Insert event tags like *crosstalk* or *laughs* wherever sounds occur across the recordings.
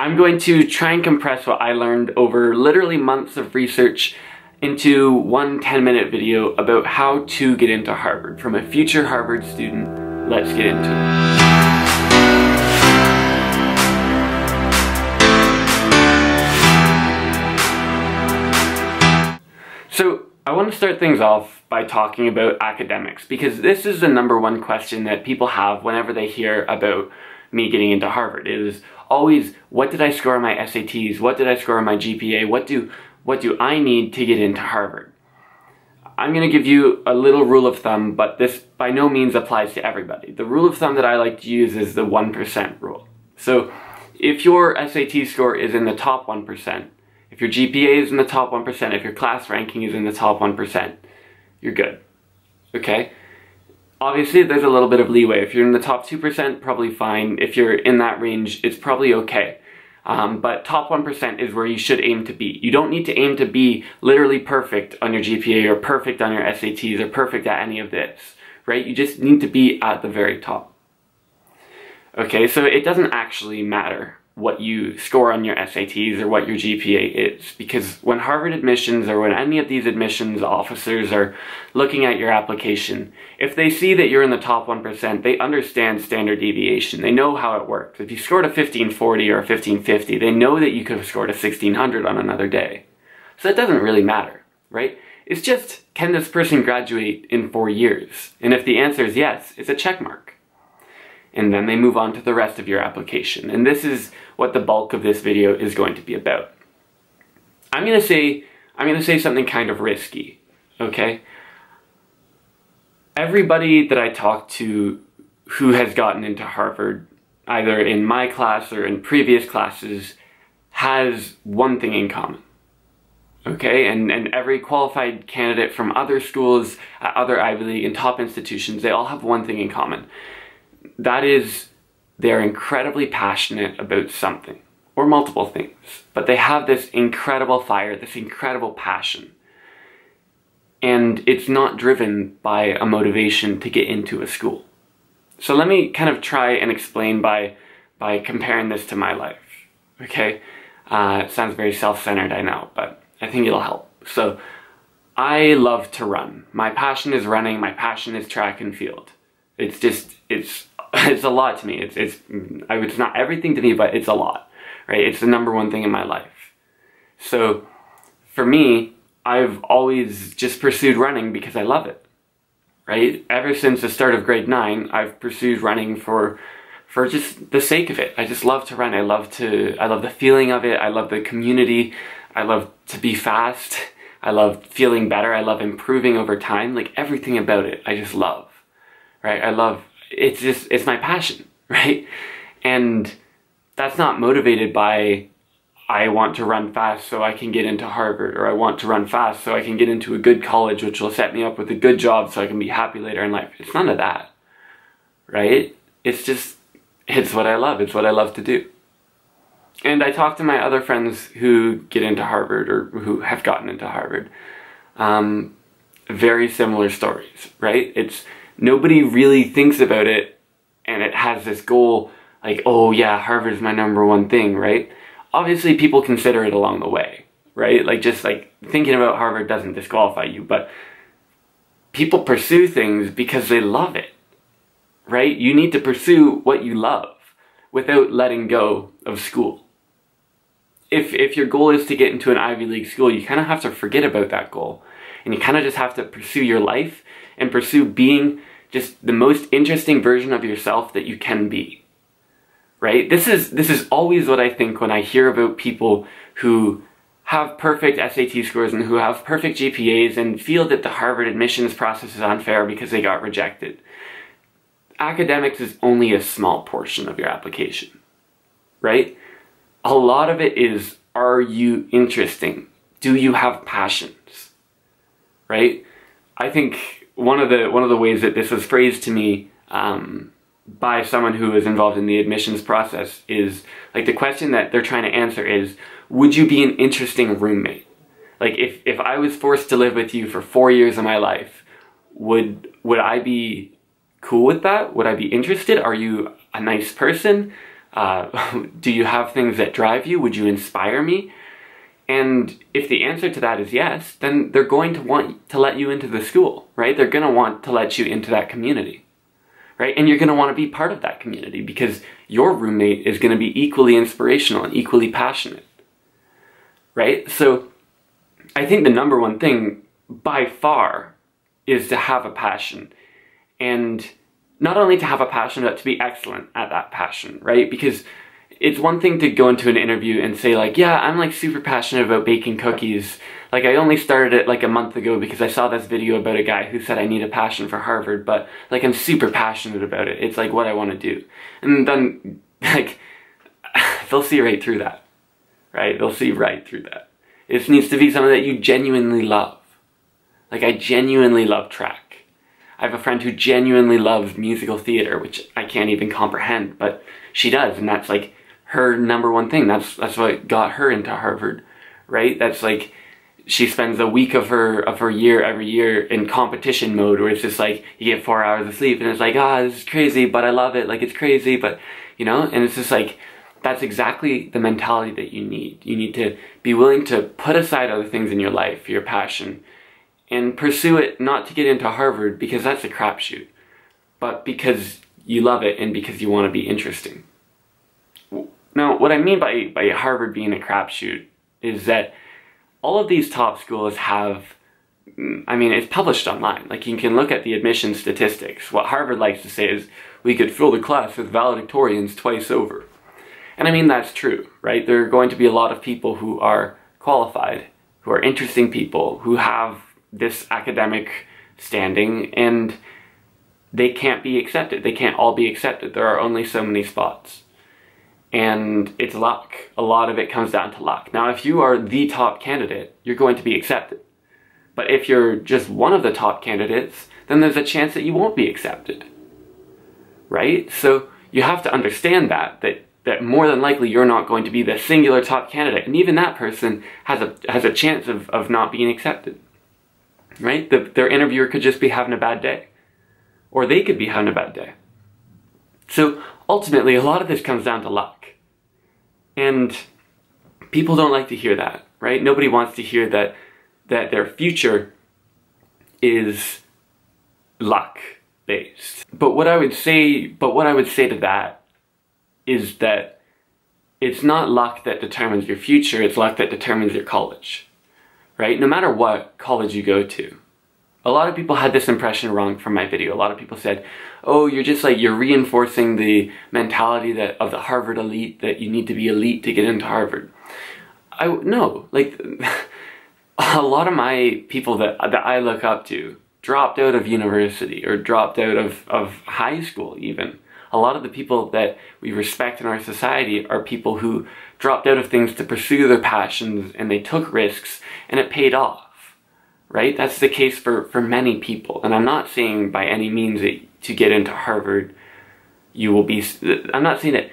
I'm going to try and compress what I learned over literally months of research into one 10 minute video about how to get into Harvard from a future Harvard student. Let's get into it. So I want to start things off by talking about academics because this is the number one question that people have whenever they hear about me getting into Harvard. Is always what did I score on my SATs? What did I score on my GPA? What do what do I need to get into Harvard? I'm going to give you a little rule of thumb, but this by no means applies to everybody. The rule of thumb that I like to use is the 1% rule. So if your SAT score is in the top 1%, if your GPA is in the top 1%, if your class ranking is in the top 1%, you're good. Okay? Obviously, there's a little bit of leeway. If you're in the top 2%, probably fine. If you're in that range, it's probably okay. Um, but top 1% is where you should aim to be. You don't need to aim to be literally perfect on your GPA or perfect on your SATs or perfect at any of this, right? You just need to be at the very top. Okay, so it doesn't actually matter what you score on your SATs or what your GPA is. Because when Harvard admissions or when any of these admissions officers are looking at your application, if they see that you're in the top 1%, they understand standard deviation. They know how it works. If you scored a 1540 or a 1550, they know that you could have scored a 1600 on another day. So it doesn't really matter, right? It's just, can this person graduate in four years? And if the answer is yes, it's a check mark and then they move on to the rest of your application. And this is what the bulk of this video is going to be about. I'm going to say I'm to say something kind of risky, okay? Everybody that I talk to who has gotten into Harvard, either in my class or in previous classes, has one thing in common. Okay, and, and every qualified candidate from other schools, uh, other Ivy League and top institutions, they all have one thing in common that is, they're incredibly passionate about something or multiple things, but they have this incredible fire, this incredible passion. And it's not driven by a motivation to get into a school. So let me kind of try and explain by, by comparing this to my life. Okay? Uh, it sounds very self-centered, I know, but I think it'll help. So, I love to run. My passion is running, my passion is track and field. It's just, it's *laughs* it's a lot to me. It's it's it's not everything to me, but it's a lot, right? It's the number one thing in my life. So for me, I've always just pursued running because I love it, right? Ever since the start of grade nine, I've pursued running for for just the sake of it. I just love to run. I love to I love the feeling of it. I love the community. I love to be fast. *laughs* I love feeling better. I love improving over time. Like everything about it, I just love. Right? I love it's just it's my passion, *laughs* right? And that's not motivated by I want to run fast so I can get into Harvard or I want to run fast so I can get into a good college which will set me up with a good job so I can be happy later in life. It's none of that. Right? It's just it's what I love. It's what I love to do. And I talk to my other friends who get into Harvard or who have gotten into Harvard. Um, very similar stories, right? It's nobody really thinks about it and it has this goal like, oh yeah, Harvard is my number one thing, right? Obviously people consider it along the way, right? Like just like thinking about Harvard doesn't disqualify you, but people pursue things because they love it, right? You need to pursue what you love without letting go of school. If, if your goal is to get into an Ivy League school, you kind of have to forget about that goal. And you kind of just have to pursue your life and pursue being just the most interesting version of yourself that you can be. Right? This is this is always what I think when I hear about people who have perfect SAT scores and who have perfect GPAs and feel that the Harvard admissions process is unfair because they got rejected. Academics is only a small portion of your application. Right? A lot of it is are you interesting? Do you have passions? Right? I think one of the one of the ways that this was phrased to me um, by someone who is involved in the admissions process is like the question that they're trying to answer is would you be an interesting roommate like if if I was forced to live with you for four years of my life would would I be cool with that would I be interested are you a nice person Uh, *laughs* do you have things that drive you? Would you inspire me? And if the answer to that is yes, then they're going to want to let you into the school, right? They're going to want to let you into that community, right? And you're going to want to be part of that community because your roommate is going to be equally inspirational and equally passionate, right? So I think the number one thing by far is to have a passion and not only to have a passion, but to be excellent at that passion, right? Because it's one thing to go into an interview and say like, yeah, I'm like super passionate about baking cookies. Like I only started it like a month ago because I saw this video about a guy who said I need a passion for Harvard, but like I'm super passionate about it. It's like what I want to do. And then *laughs* like *laughs* they'll see right through that. Right? They'll see right through that. It needs to be something that you genuinely love. Like I genuinely love track. I have a friend who genuinely loves musical theater, which I can't even comprehend, but she does, and that's like her number one thing. That's that's what got her into Harvard, right? That's like she spends a week of her of her year every year in competition mode where it's just like you get four hours of sleep and it's like ah oh, this is crazy but I love it like it's crazy but you know and it's just like that's exactly the mentality that you need you need to be willing to put aside other things in your life your passion and pursue it not to get into Harvard because that's a crapshoot but because you love it and because you want to be interesting now, what I mean by, by Harvard being a crapshoot is that all of these top schools have, I mean, it's published online. Like, you can look at the admission statistics. What Harvard likes to say is, we could fill the class with valedictorians twice over. And I mean, that's true, right? There are going to be a lot of people who are qualified, who are interesting people, who have this academic standing, and they can't be accepted. They can't all be accepted. There are only so many spots and it's luck. A lot of it comes down to luck. Now, if you are the top candidate, you're going to be accepted. But if you're just one of the top candidates, then there's a chance that you won't be accepted. Right? So you have to understand that, that, that more than likely you're not going to be the singular top candidate. And even that person has a, has a chance of, of not being accepted. Right? The, their interviewer could just be having a bad day. Or they could be having a bad day. So ultimately, a lot of this comes down to luck. And people don't like to hear that, right? Nobody wants to hear that that their future is luck based. But what I would say, but what I would say to that is that it's not luck that determines your future, it's luck that determines your college. Right? No matter what college you go to. A lot of people had this impression wrong from my video. A lot of people said, oh, you're just like, you're reinforcing the mentality that of the Harvard elite, that you need to be elite to get into Harvard. I, no, like, *laughs* a lot of my people that, that I look up to dropped out of university or dropped out of, of high school even. A lot of the people that we respect in our society are people who dropped out of things to pursue their passions and they took risks and it paid off right? That's the case for, for many people. And I'm not saying by any means that to get into Harvard, you will be, I'm not saying that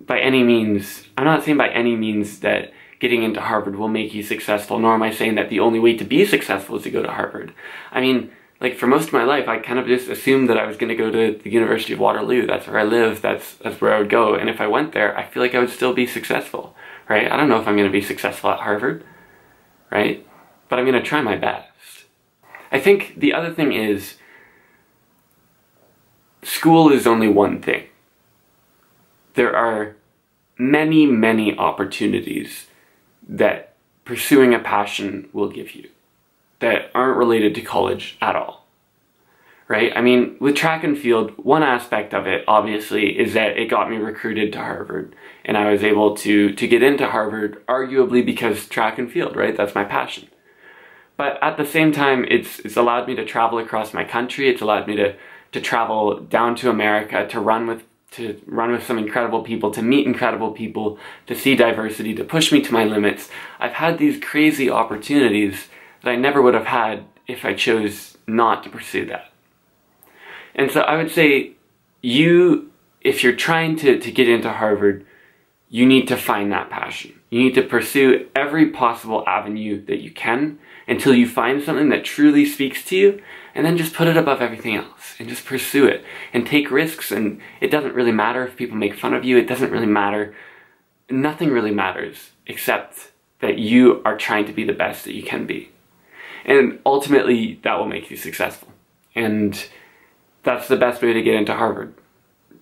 by any means, I'm not saying by any means that getting into Harvard will make you successful, nor am I saying that the only way to be successful is to go to Harvard. I mean, like for most of my life, I kind of just assumed that I was going to go to the University of Waterloo. That's where I live. That's that's where I would go. And if I went there, I feel like I would still be successful, right? I don't know if I'm going to be successful at Harvard, right? But I'm going to try my best. I think the other thing is school is only one thing. There are many, many opportunities that pursuing a passion will give you that aren't related to college at all. Right? I mean, with track and field, one aspect of it obviously is that it got me recruited to Harvard and I was able to to get into Harvard arguably because track and field, right? That's my passion. But at the same time, it's, it's allowed me to travel across my country. It's allowed me to, to travel down to America, to run with to run with some incredible people, to meet incredible people, to see diversity, to push me to my limits. I've had these crazy opportunities that I never would have had if I chose not to pursue that. And so I would say you, if you're trying to, to get into Harvard, you need to find that passion. You need to pursue every possible avenue that you can until you find something that truly speaks to you and then just put it above everything else and just pursue it and take risks and it doesn't really matter if people make fun of you. It doesn't really matter. Nothing really matters except that you are trying to be the best that you can be. And ultimately that will make you successful. And that's the best way to get into Harvard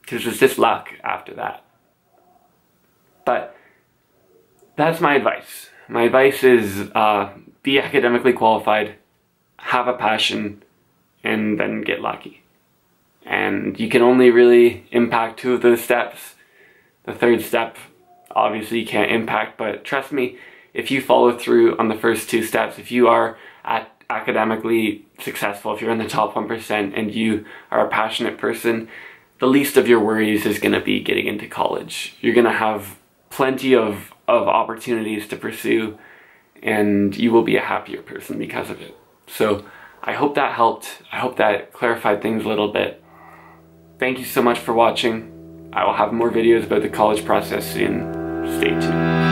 because it's just luck after that. But that's my advice. My advice is uh, be academically qualified, have a passion, and then get lucky. And you can only really impact two of those steps. The third step, obviously, you can't impact, but trust me, if you follow through on the first two steps, if you are at academically successful, if you're in the top 1% and you are a passionate person, the least of your worries is going to be getting into college. You're going to have plenty of, of opportunities to pursue and you will be a happier person because of it. So I hope that helped. I hope that clarified things a little bit. Thank you so much for watching. I will have more videos about the college process soon. Stay tuned.